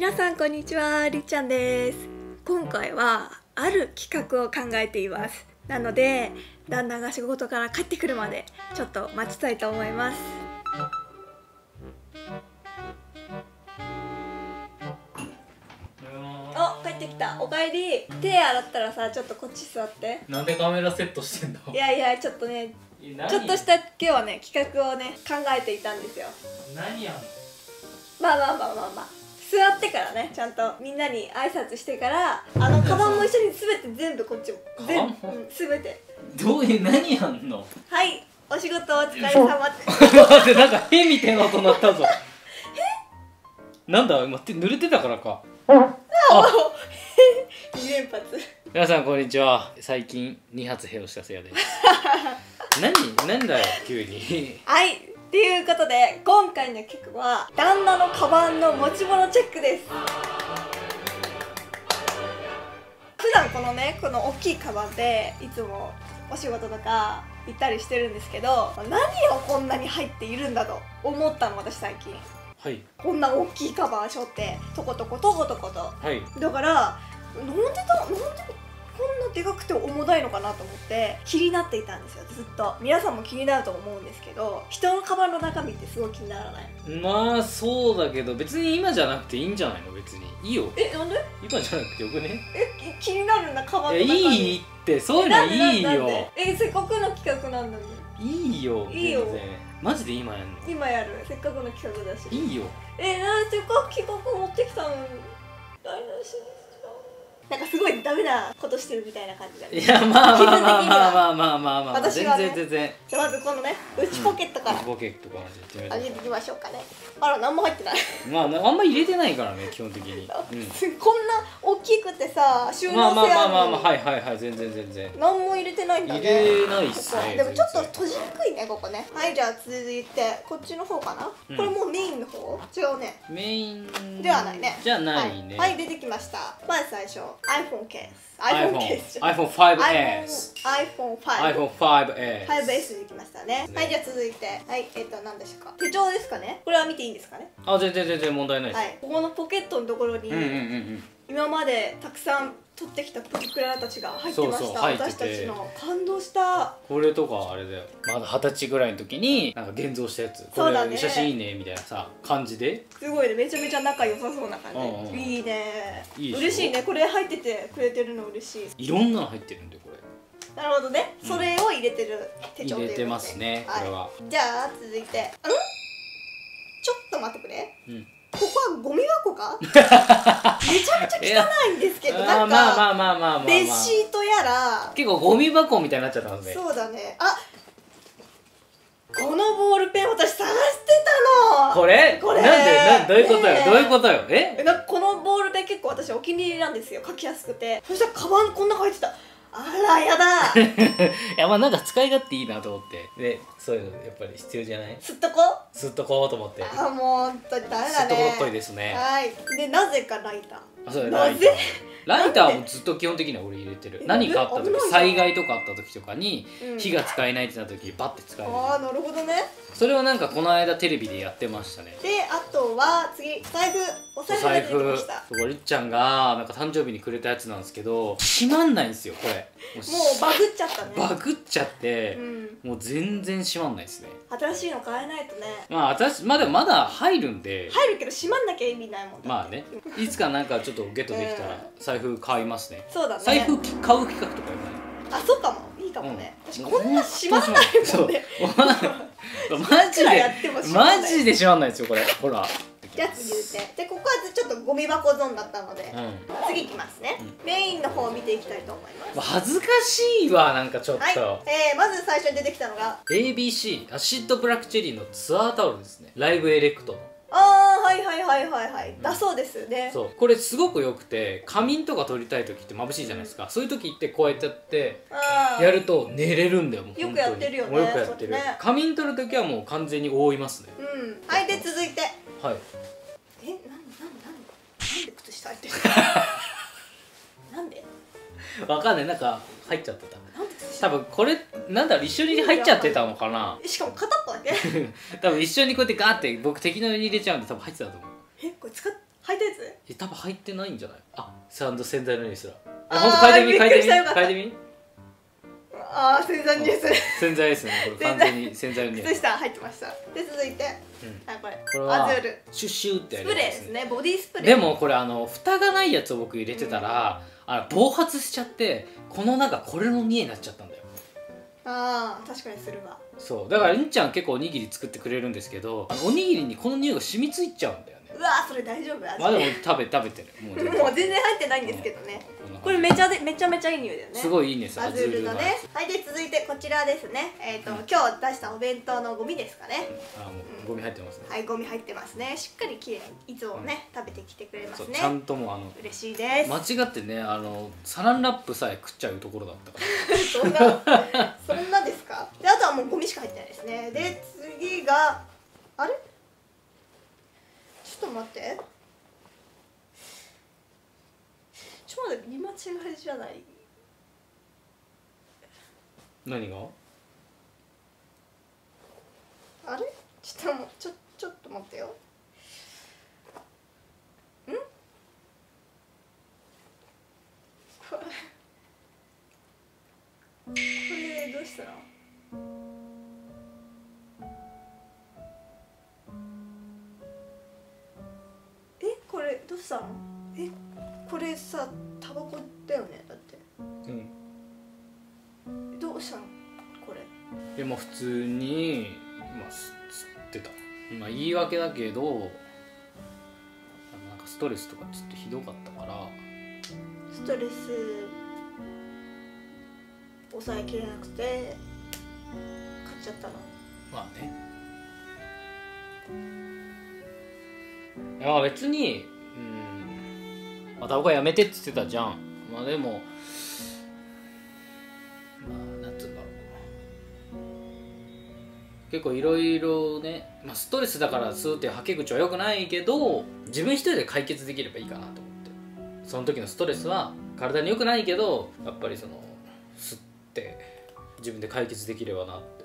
皆さんこんにちはりっちゃんです。今回はある企画を考えています。なので旦那が仕事から帰ってくるまでちょっと待ちたいと思います。お帰ってきた。おかえり。手洗ったらさちょっとこっち座って。なんでカメラセットしてんの？いやいやちょっとね何ちょっとした今日はね企画をね考えていたんですよ。何やんの？まあまあまあまあまあ座ってからねちゃんとみんなに挨拶してからあのカバンも一緒に全て全部こっちも全部うん全て。どういう何やんの？はいお仕事お疲れ様って。待ってなんかへみたいな音鳴ったぞ。なんだ？今手濡れてたからか。あ2連発。皆さんこんにちは。最近2発ヘをしたせいやです。何？何だよ急に。はいっていうことで今回の企画は旦那のカバンの持ち物チェックです。普段このねこの大きいカバンでいつもお仕事とか行ったりしてるんですけど何をこんなに入っているんだと思ったの私最近。はい。こんな大きいカバン背負ってとことことことこと。はい。だからなんでだなんでこんなでかくて重たいのかなと思って気になっていたんですよ。ずっと。皆さんも気になると思うんですけど人のカバンの中身ってすごい気にならない？まあそうだけど別に今じゃなくていいんじゃないの？別に。いいよ。えなんで？今じゃなくてよくね？えき気になるんだカバンの中身。いいって。そういうのなんでいいなんで？よえせっかくの企画なのにいいよいいよ。マジで今やんの？今やる。せっかくの企画だし。いいよ。えなんでせっかく企画持ってきたの？に台無しに。しちゃうなんかすごいダメなことしてるみたいな感じだね。いやまあまあまあまあまあまあまあまあ全私はね然全然。じゃあまずこのね内ポケットから。ボケットからやってみましょ上げていきましょうかね。あら何も入ってない。うまああんま入れてないからね基本的に、うこんな大きくてさ収ん、まあまあ納性あるまあまあまあのに。はいはいはい全然全然。何も入れてないんだね。入れないっすねでもちょっと閉じにくいねここね。はいじゃあ続いてこっちの方かな、うん。これもうメインの方？違うね。メインではないね。じゃないね、はい、はい、出てきました。まず最初 iPhone ケース iPhone ケース iPhone iPhone5S iPhone, iPhone 5 iPhone5S 5S できましたね。ね。はいじゃあ続いて。はいえっ、と何ですか。手帳ですかね。これは見ていいんですかね。あ全然全然問題ないです、はい。ここのポケットのところに、うんうんうんうん今までたくさん取ってきたプリクラたちが入ってました。そうそう私たちの感動した。これとかあれだよ。まだ二十歳ぐらいの時になんか現像したやつ。こそうだね。れ写真いいねみたいなさ感じで。すごいね。めちゃめちゃ仲良さそうな感うんうんじいいね。いいでしょ？嬉しいね。これ入っててくれてるの嬉しい。いろんなの入ってるんでこれ。なるほどね。うん。それを入れてる手帳ということで。入れてますねこれは。じゃあ続いて。んちょっと待ってくれ。うんここはゴミ箱か？めちゃめちゃ汚いんですけどあなんーまあまかあまあまあまあ、まあ、レシートやら。結構ゴミ箱みたいになっちゃったんでそうだね。あこのボールペン私探してたの。これ？これ。なんで？なんどういうことよ、ねえ。どういうことよ？え？えなんかこのボールペン結構私お気に入りなんですよ。書きやすくて。そしたらカバンこんなの入ってたあらやだ。いやまあなんか使い勝手いいなと思って。でそういうのやっぱり必要じゃない？すっとこずっとこうと思って。あもう本当にダメすだね。っとこどっこいですね。はい。でなぜかライター？あそうだなライターぜ？ライターもずっと基本的には俺入れてる。え何かあった時危ないじゃん災害とかあった時とかにうん。火が使えないってなった時にバッて使える。ああなるほどね。それをなんかこの間テレビでやってましたね。であとは次財布おお財布が出財布てきました。そうりっちゃんがなんか誕生日にくれたやつなんですけど閉まんないんですよこれもうもうバグっちゃったね。バグっちゃってう、ん。もう全然閉まんないですね。新しいの買えないとね。まあ私まだまだ入るんで。入るけど閉まんなきゃ意味ないもんだまあね。いつかなんかちょっとゲットできたら財布買いますね。そうだね。財布買う企画とかやばない？あそうかも。いいかもね、うん。私こんな閉まらないもんね。マジでマジで閉まんないですよこれ。ほら言って。でここはちょっとゴミ箱ゾーンだったので、うん。次いきますね、うメインの方を見ていきたいと思います。まあ恥ずかしいわなんかちょっと、はい、えー、まず最初に出てきたのが。ABC アシッドブラックチェリーのツアータオルですね。ライブエレクトの。ああはいはいはいはいはい。だそうですね。そう。これすごく良くて仮眠とか撮りたい時って眩しいじゃないですか。そういう時ってこうやってやってやると寝れるんだよもうよくやってるよねよくやってる、ね。仮眠撮る時はもう完全に覆いますね。うん。はいで続いてはい。えなんなんなんなんで靴下入ってる なんで？わかんない。なんか入っちゃってた。多分これなんだろう一緒に入っちゃってたのかな？しかも片っぽだけ？多分一緒にこうやってガーって僕適当に入れちゃうんで多分入ってたと思う。えこれ使っ履いたやつ？え多分入ってないんじゃない？あサンド洗剤の匂いすらあーあ本当嗅いでみ嗅いびっくりした。よかった。でみ嗅いでみああ洗剤ニュース。洗剤ですね。これ完全に洗剤の匂い靴下入ってました。で続いて。うん。あこれ。これはアズールシュッシュってやスプレーですね。ボディスプレー。でもこれあの蓋がないやつを僕入れてたら、あの暴発しちゃってこの中これの匂いになっちゃったんだよ。ああ確かにするわ。そう。だからりんちゃん結構おにぎり作ってくれるんですけどあのおにぎりにこの匂いが染みついちゃうんだよねうわーそれ大丈夫？味まあでも食べ食べてる。もう全然。入ってないんですけどね。こん。これめちゃでめちゃめちゃいい匂いだよね。すごいいいね。アズールのねはいで続いてこちらですね。えっ、と、うん。今日出したお弁当のゴミですかね。あもうゴミ入ってますね、はいゴミ入ってますね。しっかりきれいにいつもね、食べてきてくれますね。ちゃんともうあの嬉しいです。間違ってねあのサランラップさえ食っちゃうところだったから。そんなそんなですか？であとはもうゴミしか入ってないですね。で次があれ？ちょっと待って。ちょっと待って見間違いじゃない？何が？あれ？ちょっとちょちょっと待ってよ。ん？これ。これどうしたの？これどうしたのえこれさタバコだよねだって。うん。どうしたのこれ。でも普通にまあす吸ってた。まあ言い訳だけどなんかストレスとかちょっとひどかったから。ストレス抑えきれなくて買っちゃったの。まあね。いや別にタバコやめてって言ってたじゃんまあでもまあなんつうんだろう結構いろいろね、まあ、ストレスだから吸うっていうはけ口はよくないけど自分一人で解決できればいいかなと思ってその時のストレスは体に良くないけどやっぱりその吸って自分で解決できればなって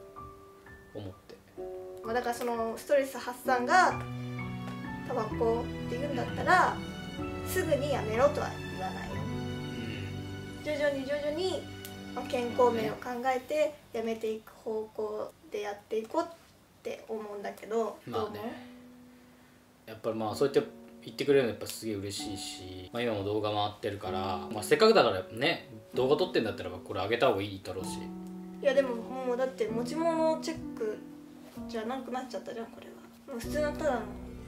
思ってまあ、だからそのストレス発散がタバコって言うんだったらすぐにやめろとは言わないよ。徐々に徐々にまあ健康面を考えてやめていく方向でやっていこうって思うんだけど、まあね。やっぱりまあそうやって言ってくれるのやっぱすげえ嬉しいし、まあ、今も動画回ってるから、まあ、せっかくだからね動画撮ってんだったらばこれ上げた方がいいだろうし。いやでももうだって持ち物チェックじゃなくなっちゃったじゃんこれは。もう普通のただの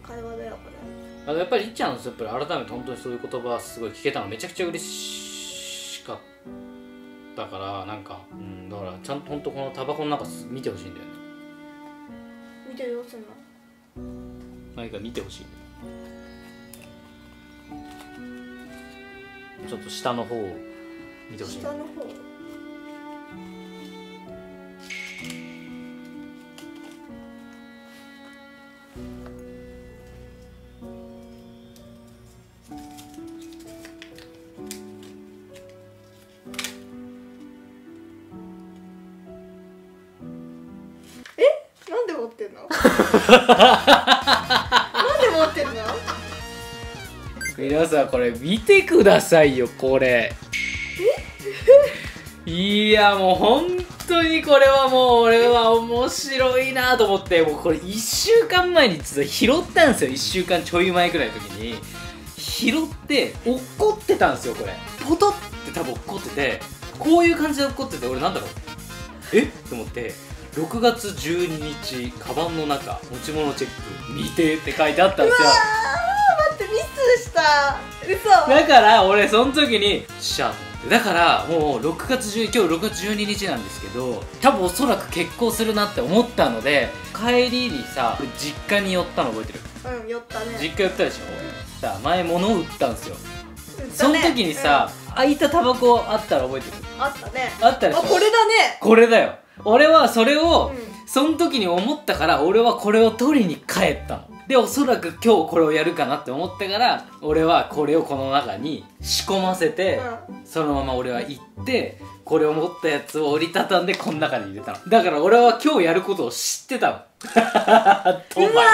会話だよこれあのやっぱりりっちゃんのやっぱり改めて本当にそういう言葉すごい聞けたのめちゃくちゃ嬉しかったからなんか、うん、だからちゃんと本当このタバコの中見てほしいんだよね。見てどうすんの何か見てほしいちょっと下の方を見てほしい下の方？なんで持ってんの？皆さんこれ見てくださいよこれ。いやもう本当にこれはもう俺は面白いなと思ってもうこれ1週間前に実は拾ったんですよ。1週間ちょい前くらいの時に。拾って落っこってたんですよこれ。ポトって多分落っこってて。こういう感じで落っこってて俺なんだろう？え？っと思って。6月12日カバンの中持ち物チェック見てって書いてあったんですよ。待ってミスした。嘘。だから俺その時にしゃあと思って。だからもう6月10今日6月12日なんですけど多分おそらく結婚するなって思ったので帰りにさ実家に寄ったの覚えてる？うん酔ったね。実家寄ったでしょ？さあ前物を売ったんですよ。ね。その時にさ、開いたタバコあったら覚えてる？うんあったね。あったでしょ？あこれだね。これだよ俺はそれを、うん。その時に思ったから俺はこれを取りに帰ったの。でおそらく今日これをやるかなって思ってから俺はこれをこの中に仕込ませて、そのまま俺は行ってこれを持ったやつを折りたたんでこの中に入れたの。だから俺は今日やることを知ってたの。うわー待ってこれは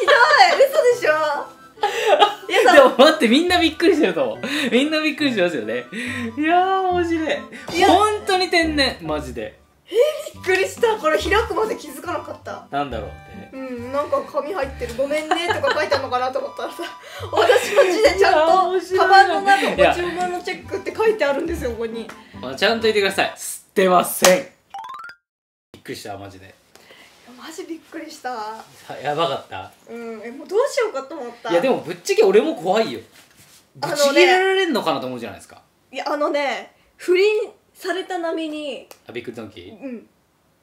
ひどい。嘘でしょ？いやさでも待ってみんなびっくりしてると思う。みんなびっくりしますよね。いやー面白い。いや本当に天然。マジで。びっくりした。これ開くまで気づかなかった。なんだろうって。うんなんか紙入ってる。ごめんねとか書いてあるのかなと思ったらさ 私の字でちゃんとカバンの中ご注文のチェックって書いてあるんですよここに。あちゃんと言ってください。吸ってません。びっくりしたマジで。やマジびっくりした。さやばかった。うんえもうどうしようかと思った。いやでもぶっちゃけ俺も怖いよ。ぶち切れられんのかなと思うじゃないですか。いやあのね不倫された波にあドンキー？うん。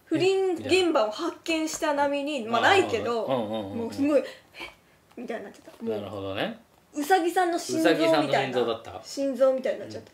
不倫現場を発見した波にまあないけどもうすごいえ？みたいになってた。なるもほどね。ううさぎさんの心臓みたいな。心臓だった。心臓みたいになっちゃった